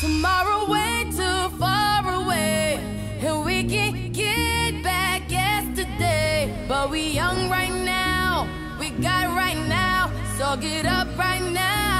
Tomorrow way too far away, and we can get back yesterday. But we young right now, we got get up right now.